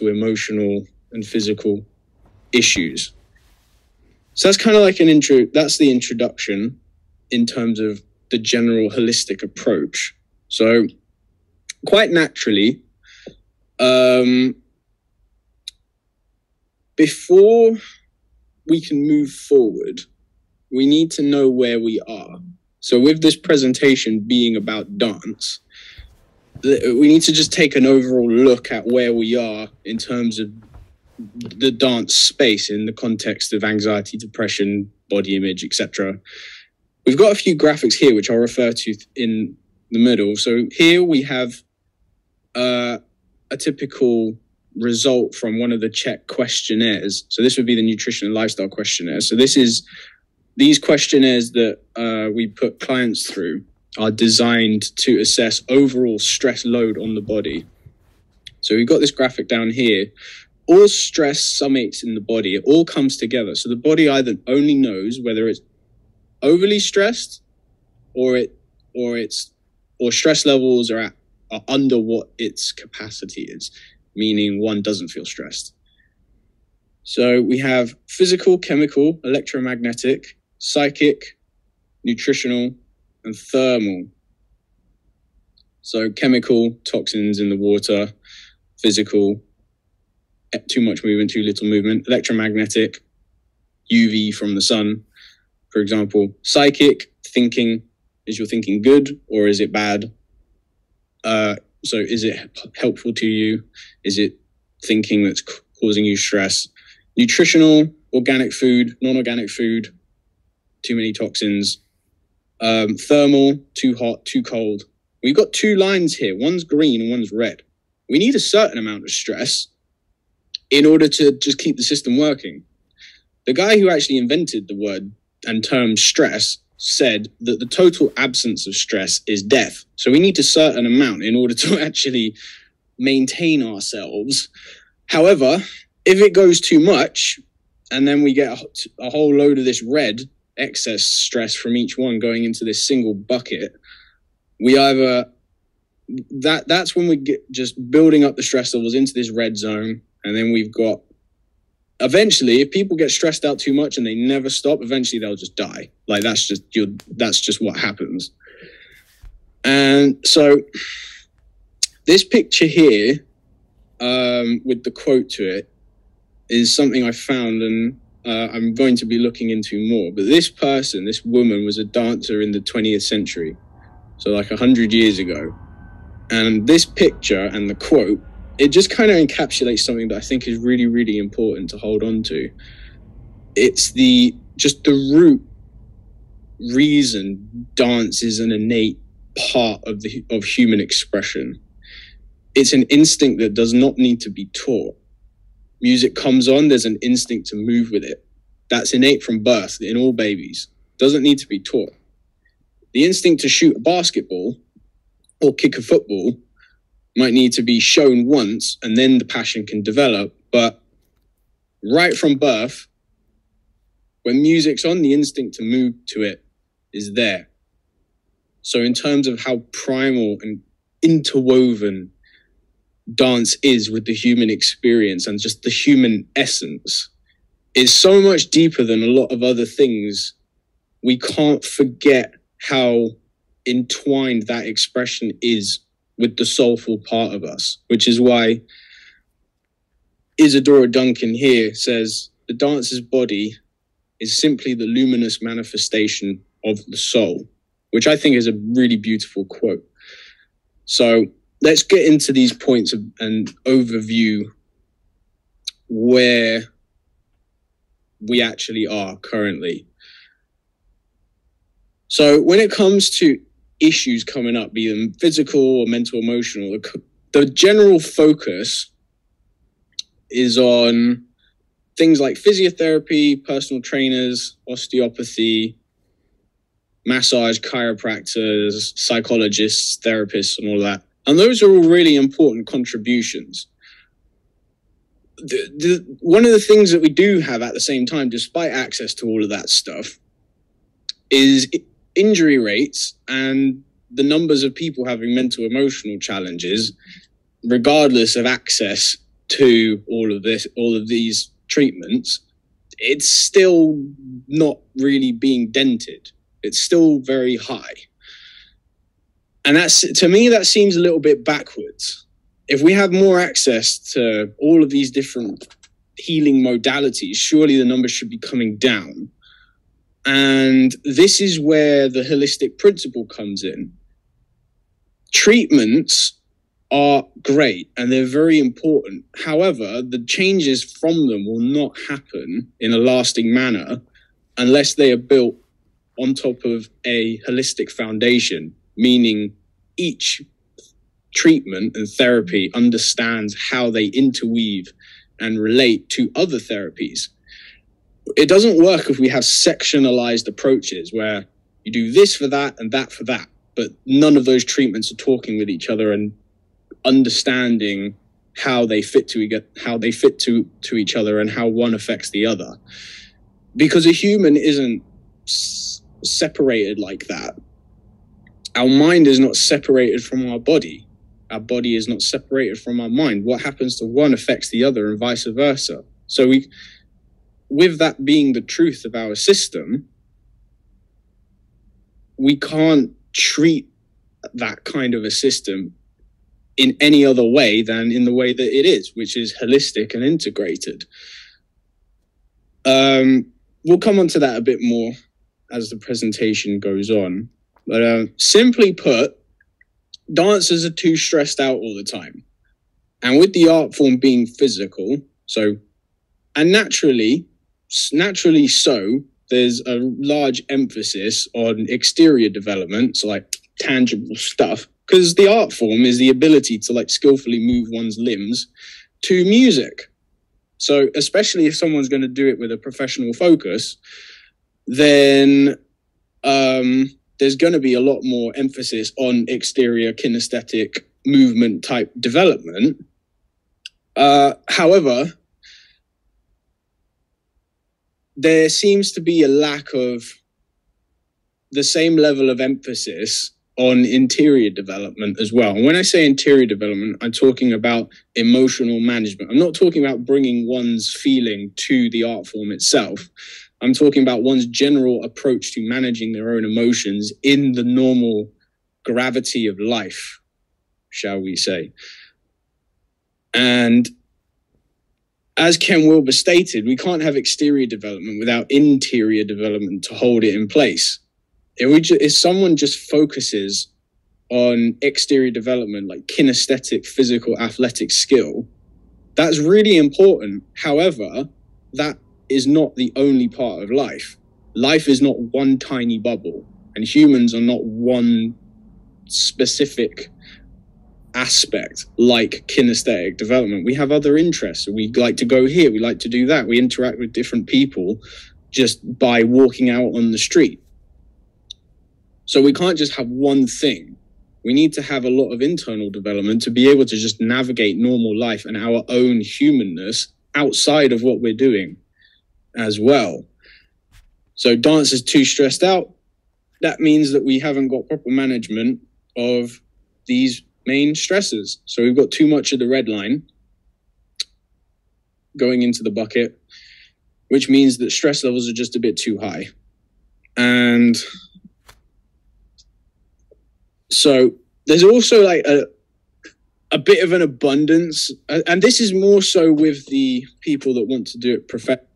mental, emotional, and physical issues. So that's kind of like an intro. That's the introduction in terms of the general holistic approach. So, quite naturally, um, before we can move forward, we need to know where we are. So, with this presentation being about dance, we need to just take an overall look at where we are in terms of the dance space in the context of anxiety, depression, body image, etc. We've got a few graphics here which I'll refer to in the middle. So here we have uh, a typical result from one of the CHEK questionnaires. So this would be the nutrition and lifestyle questionnaire. So this is these questionnaires that uh, we put clients through are designed to assess overall stress load on the body. So we've got this graphic down here. All stress summates in the body. It all comes together. So the body either only knows whether it's overly stressed or it or it's or stress levels are at are under what its capacity is, meaning one doesn't feel stressed. So we have physical, chemical, electromagnetic, psychic, nutritional, and thermal. So chemical toxins in the water, physical, too much movement, too little movement, electromagnetic, UV from the sun, for example, psychic thinking. Is your thinking good or is it bad? Uh, so is it helpful to you? Is it thinking that's causing you stress? Nutritional, organic food, non-organic food, too many toxins, um, thermal, too hot, too cold. We've got two lines here. One's green and one's red. We need a certain amount of stress in order to just keep the system working. The guy who actually invented the word and term stress said that the total absence of stress is death. So we need a certain amount in order to actually maintain ourselves. However, if it goes too much and then we get a, a whole load of this red, excess stress from each one going into this single bucket, we either that that's when we get just building up the stress levels into this red zone, and then we've got eventually if people get stressed out too much and they never stop eventually they'll just die. Like that's just you that's just what happens. And so this picture here um, with the quote to it is something i found and uh, I'm going to be looking into more. But this person, this woman, was a dancer in the 20th century, so like 100 years ago. And this picture and the quote, it just kind of encapsulates something that I think is really, really important to hold on to. It's the just the root reason dance is an innate part of the of human expression. It's an instinct that does not need to be taught music comes on, there's an instinct to move with it. That's innate from birth in all babies. Doesn't need to be taught. The instinct to shoot a basketball or kick a football might need to be shown once and then the passion can develop. But right from birth, when music's on, the instinct to move to it is there. So, in terms of how primal and interwoven dance is with the human experience and just the human essence is so much deeper than a lot of other things. We can't forget how entwined that expression is with the soulful part of us, which is why Isadora Duncan here says the dancer's body is simply the luminous manifestation of the soul, which I think is a really beautiful quote. So let's get into these points and overview where we actually are currently. So when it comes to issues coming up, be them physical or mental, emotional, the general focus is on things like physiotherapy, personal trainers, osteopathy, massage, chiropractors, psychologists, therapists, and all that. And those are all really important contributions. The, the, one of the things that we do have at the same time, despite access to all of that stuff, is injury rates and the numbers of people having mental emotional challenges, regardless of access to all of this, all of these treatments, it's still not really being dented. It's still very high. And that's to me, that seems a little bit backwards. If we have more access to all of these different healing modalities, surely the numbers should be coming down. And this is where the holistic principle comes in. Treatments are great and they're very important. However, the changes from them will not happen in a lasting manner unless they are built on top of a holistic foundation, meaning each treatment and therapy understands how they interweave and relate to other therapies. It doesn't work if we have sectionalized approaches where you do this for that and that for that, but none of those treatments are talking with each other and understanding how they fit to how they fit to to each other and how one affects the other because a human isn't separated like that our mind is not separated from our body our body is not separated from our mind what happens to one affects the other and vice versa so we with that being the truth of our system we can't treat that kind of a system in any other way than in the way that it is, which is holistic and integrated. Um, we'll come on to that a bit more as the presentation goes on. But uh, simply put, dancers are too stressed out all the time. And with the art form being physical, so, and naturally, naturally so, there's a large emphasis on exterior development, so like tangible stuff, because the art form is the ability to like skillfully move one's limbs to music. So, especially if someone's going to do it with a professional focus, then um, there's going to be a lot more emphasis on exterior kinesthetic movement type development. Uh, however, there seems to be a lack of the same level of emphasis on interior development as well. And when I say interior development, I'm talking about emotional management. I'm not talking about bringing one's feeling to the art form itself. I'm talking about one's general approach to managing their own emotions in the normal gravity of life, shall we say. And as Ken Wilber stated, we can't have exterior development without interior development to hold it in place if, we ju- if someone just focuses on exterior development, like kinesthetic, physical, athletic skill, that's really important. However, that is not the only part of life. Life is not one tiny bubble, and humans are not one specific aspect like kinesthetic development. We have other interests. We like to go here, we like to do that. We interact with different people just by walking out on the street. So we can't just have one thing. We need to have a lot of internal development to be able to just navigate normal life and our own humanness outside of what we're doing as well. So dance is too stressed out. That means that we haven't got proper management of these main stresses. So we've got too much of the red line going into the bucket, which means that stress levels are just a bit too high. And so there's also like a a bit of an abundance, and this is more so with the people that want to do it professionally